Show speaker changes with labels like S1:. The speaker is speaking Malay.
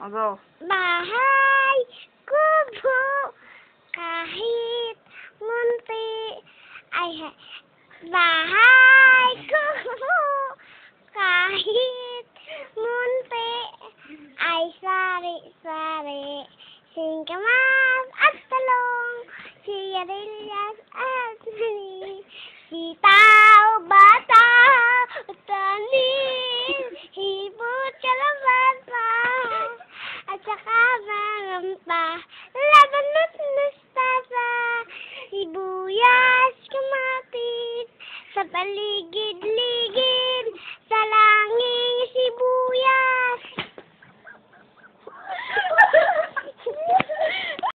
S1: O, go.
S2: Bahay kubo kahit munti. Ay ha- bahay kubo kahit munti. Ay sari-sari singkamas at talong siyarilyas at paligid